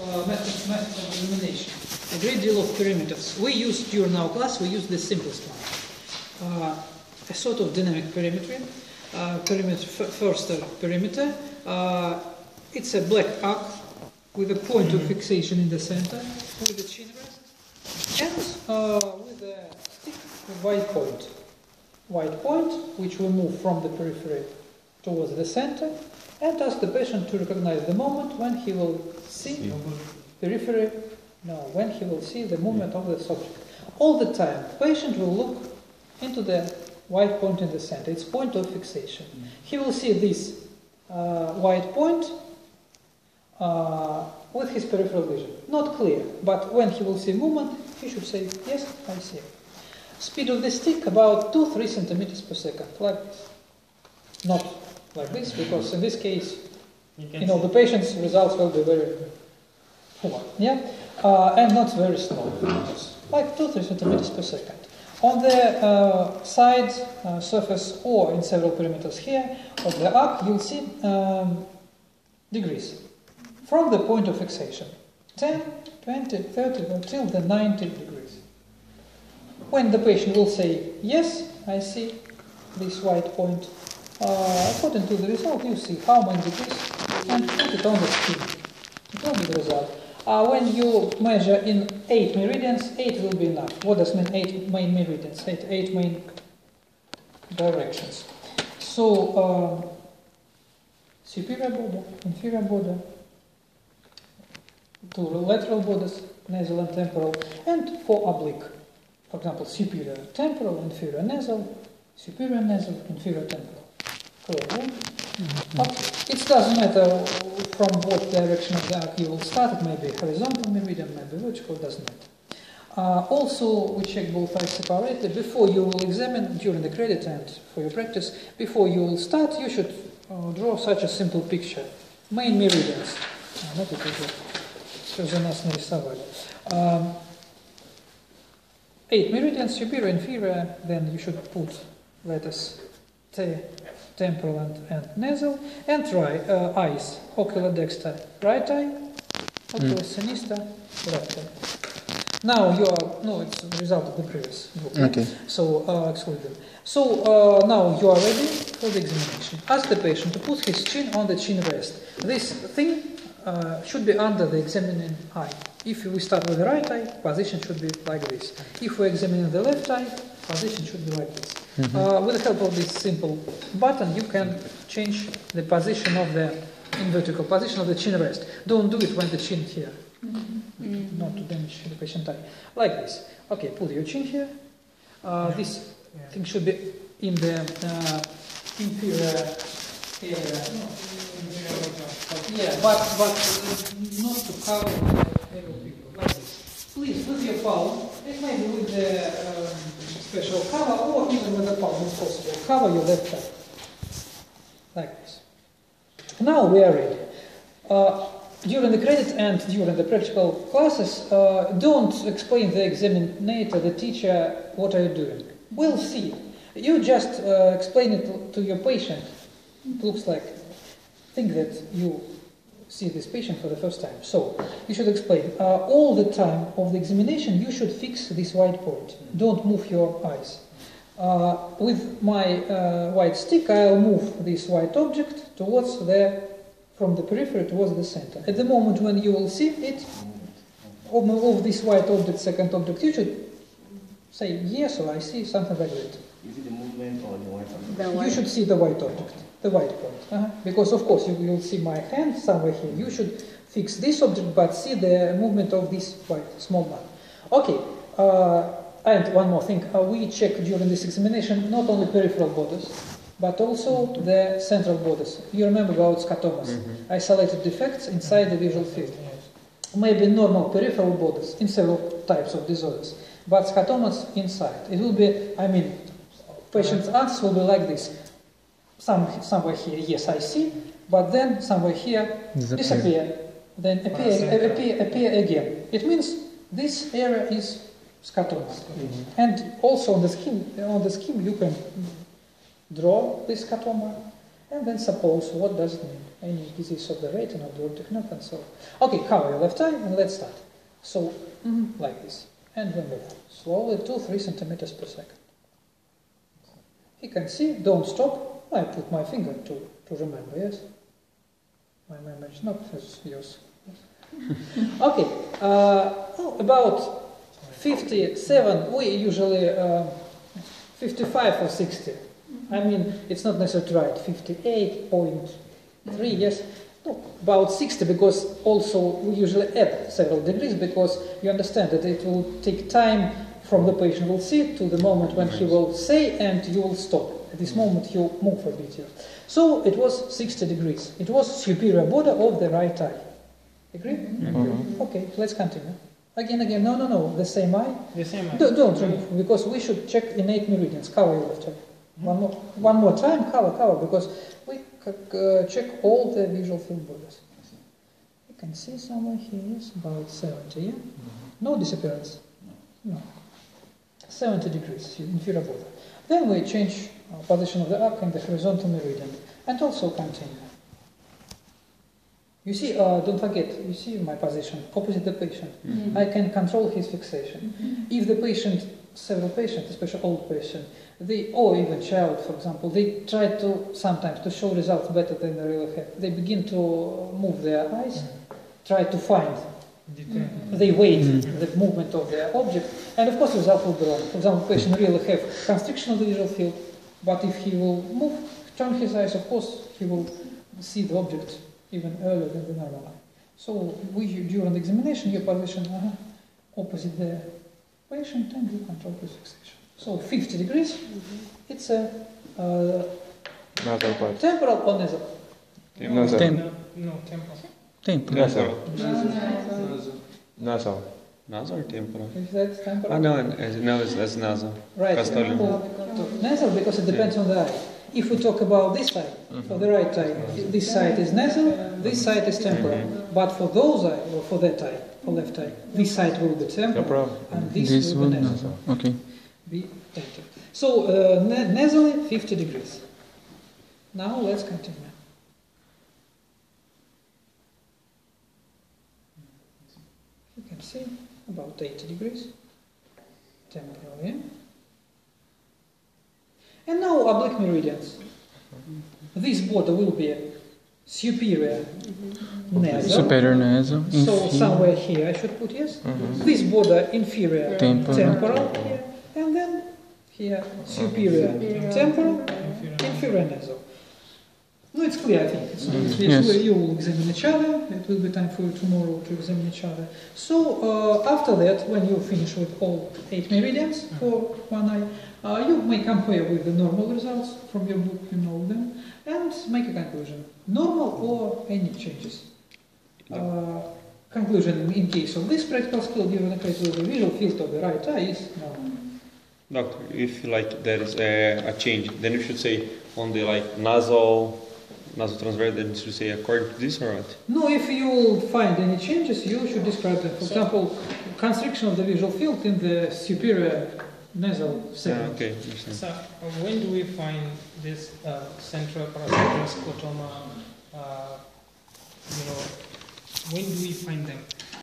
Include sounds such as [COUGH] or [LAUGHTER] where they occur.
Uh, method, method of elimination. A great deal of perimeters. We use during our class, we use the simplest one. Uh, a sort of dynamic perimetry. Uh, perimeter, first perimeter. Uh, it's a black arc with a point of fixation in the center, with a chin rest, and uh, with a stick white point. White point, which we move from the periphery towards the center, and ask the patient to recognize the moment when he will see periphery, no, when he will see the movement of the subject. All the time, patient will look into the white point in the center. It's point of fixation. He will see this uh, white point uh, with his peripheral vision. Not clear, but when he will see movement, he should say, yes, I see. Speed of the stick about 2-3 centimeters per second, like this. Not like this, because in this case, you, you know, the patient's results will be very poor, yeah? Uh, and not very slow, like 2-3 centimeters per second. On the uh, side uh, surface or in several perimeters here of the arc, you'll see um, degrees from the point of fixation 10, 20, 30, until the 90 degrees. When the patient will say, Yes, I see this white point, uh, according to the result, you see how many degrees and put it on the screen. It will be the result. Uh, when you measure in 8 meridians, 8 will be enough. What does mean 8 main meridians? 8, eight main directions. So, uh, superior border, inferior border, two lateral borders, nasal and temporal, and four oblique. For example, superior temporal, inferior nasal, superior nasal, inferior temporal. Clear, Mm-hmm. Okay. It doesn't matter from what direction of the arc you will start. It may be horizontal meridian, maybe vertical, doesn't matter. Uh, also, we check both eyes separately. Before you will examine during the credit and for your practice, before you will start, you should uh, draw such a simple picture. Main meridians. Uh, что за нас нарисовали. Um, eight meridians, superior, inferior, then you should put letters T temporal and, and nasal, and try uh, eyes, ocular dexter, right eye, ocular mm. sinistra, left eye. Now you are, no, it's the result of the previous book. Okay. So uh, exclude them. So uh, now you are ready for the examination. Ask the patient to put his chin on the chin rest. This thing uh, should be under the examining eye. If we start with the right eye, position should be like this. If we examine the left eye, position should be like this. Mm-hmm. Uh, with the help of this simple button, you can change the position of the in vertical position of the chin rest. Don't do it when the chin here, mm-hmm. not to damage the patient eye. Like this. Okay, put your chin here. Uh, yeah. This yeah. thing should be in the uh, inferior area. Yeah, but but not to cover the pupil like this. Please, with your palm, it may be with the. Special cover or even with a palm possible. Cover your hand. Like this. Now we are ready. Uh, during the credit and during the practical classes, uh, don't explain the examiner, the teacher, what are you doing. We'll see. You just uh, explain it to your patient. It looks like, think that you see this patient for the first time. So you should explain. Uh, all the time of the examination, you should fix this white point. Don't move your eyes. Uh, with my uh, white stick, I'll move this white object towards the, from the periphery towards the center. At the moment when you will see it, of this white object, second object, you should say yes or I see something like that. You see the movement or the white object? The white. You should see the white object the white point. Uh -huh. Because of course you will see my hand somewhere here. You should fix this object but see the movement of this white small one. Okay, uh, and one more thing. Uh, we check during this examination not only peripheral borders, but also the central borders. You remember about scotomas, mm -hmm. isolated defects inside the visual field. Maybe normal peripheral borders in several types of disorders, but scotomas inside. It will be, I mean, patient's answers will be like this some, somewhere here, yes, I see, but then somewhere here disappear, disappear then appear, appear, appear again. It means this area is scotoma. Mm -hmm. And also on the scheme, on the scheme you can draw this scotoma and then suppose what does it mean. any disease of the retina, the optic nerve, and so on. Okay, cover your left eye and let's start. So, mhm, like this. And we move slowly, 2 3 centimeters per second. You can see, don't stop. I put my finger to, to remember, yes? My memory is not as yours. [LAUGHS] okay, uh, oh, about 57, we usually uh, 55 or 60. I mean, it's not necessarily to write 58.3, yes? No, about 60 because also we usually add several degrees because you understand that it will take time from the patient will see to the moment when he will say and you will stop. At this mm. moment you move a bit here. So it was 60 degrees. It was superior border of the right eye. Agree? Mm-hmm. Mm-hmm. Okay, let's continue. Again, again, no, no, no, the same eye. The same. Do, don't remove, because we should check innate meridians. Cover your left eye. Mm-hmm. One more, one more time, cover, cover, because we uh, check all the visual field borders. You can see somewhere here is about 70, yeah? No disappearance? No. 70 degrees, inferior border. Then we change uh, position of the arc in the horizontal meridian and also continue. You see, uh, don't forget, you see my position, opposite the patient. I can control his fixation. If the patient, several patients, especially old patient, they, or even child, for example, they try to sometimes to show results better than they really have. They begin to move their eyes, try to find. They wait the movement of the object, and of course, result will be wrong. For example, patient really have constriction of the visual field, but if he will move, turn his eyes, of course, he will see the object even earlier than the normal eye. So we, during the examination, you position uh, opposite the patient and you control his fixation. So 50 degrees, it's a uh, temporal or nasal. Nasal. No, no, temporal. Temporal. Nasal. Nasal. Nasal or temporal? Is that temporal? Ah, no, uh, no, it's, that's nasal. Right. Custodian. Oh, nasal because it depends on the eye. If we talk about this side, for the right eye, this side is nasal, this side is temporal. But for those eye, or for that eye, for left eye, this side will be No temporal, problem. and this, This will be nasal. nasal. Okay. Be attentive. So uh, na- nasally, 50 degrees. Now let's continue. You can see about 80 degrees. Temporal, yeah? And now oblique meridians. This border will be superior mm-hmm. nasal. Superior nasal. So inferior. somewhere here I should put yes. Mm-hmm. This border inferior Temporal. temporal here, and then here superior temporal, inferior nasal. No, it's clear, I think. It's, it's Yes. You will examine each other. It will be time for you tomorrow to examine each other. So uh, after that, when you finish with all eight meridians for one eye, uh, you may compare with the normal results from your book. You know them, and make a conclusion: normal or any changes. Uh, conclusion in case of this practical skill during the case of the visual field of the right eye is normal. Doctor, if like there is a, a change, then you should say on the like nasal, nasal transverse, then you say according to this or what? No, if you find any changes, you should describe them. For example, constriction of the visual field in the superior nasal Ah, segment. okay, understand. So, uh, when do we find this uh, central parasitical scotoma? Uh, you know, when do we find them?